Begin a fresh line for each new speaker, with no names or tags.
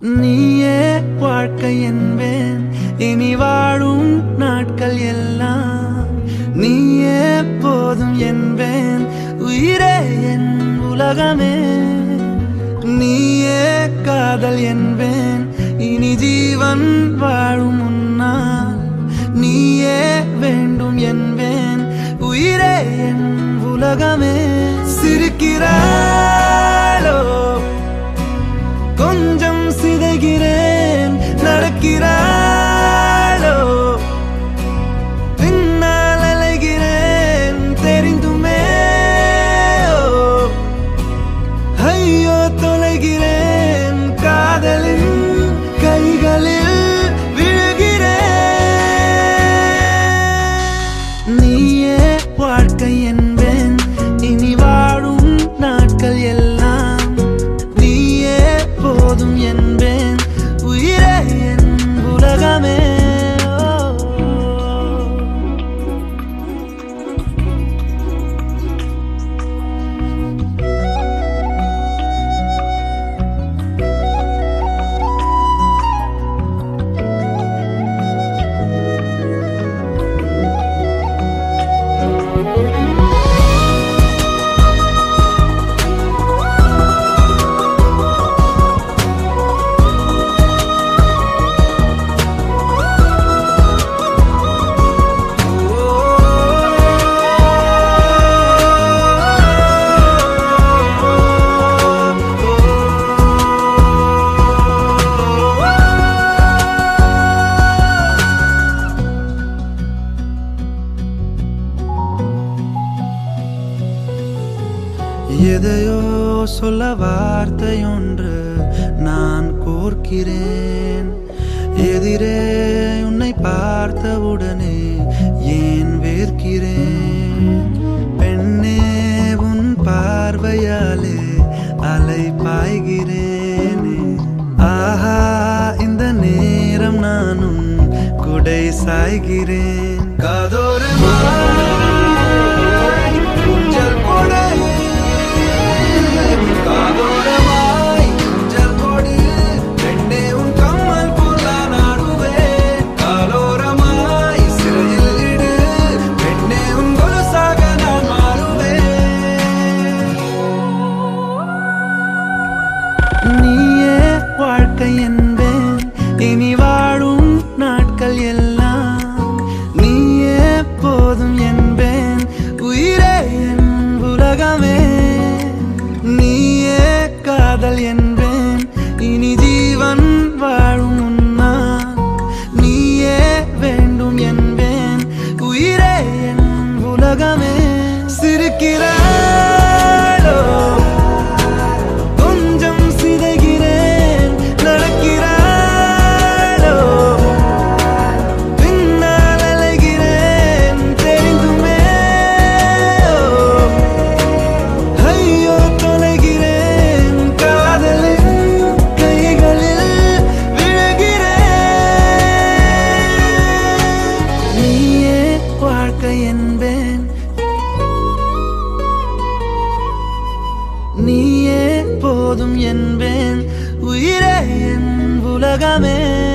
நீயே வாழ்க்கை என்பேன். இனி வாழும் நாட்கள் எல்லாம் நீயே போதும் என்பேன். உயிரே என் உலகமே. நீயே காதல் என்பேன். இனி ஜீவன் வாழும் முன்னால் நீயே வேண்டும் என்பேன். உயிரே என் உலகமே. சிரிக்கிறாளோ நடக்கிறாளோ பின்னால் அலைகிறேன் தெரிந்துமே ஐயோ தொலைகிறேன் காதலின் கைகளில் விழுகிறேன் நீயே வாழ்க்கை என்பேன் இனி எதையோ சொல்ல வார்த்தை ஒன்று நான் கோர்க்கிறேன். எதிரே உன்னை பார்த்தவுடனே ஏன் வேர்க்கிறேன்? பெண்ணே உன் பார்வையாலே அலை பாய்கிறேனே. ஆஹா இந்த நேரம் நானும் குடை சாய்கிறேன். இனி ஜீவன் வாழும் முன்னால் நீயே வேண்டும் என்பேன். உயிரே என் உலகமே. சிரிக்கிறாளோ வாழ்க்கை என்பேன். நீயே போதும் என்பேன். உயிரே என் உலகமே.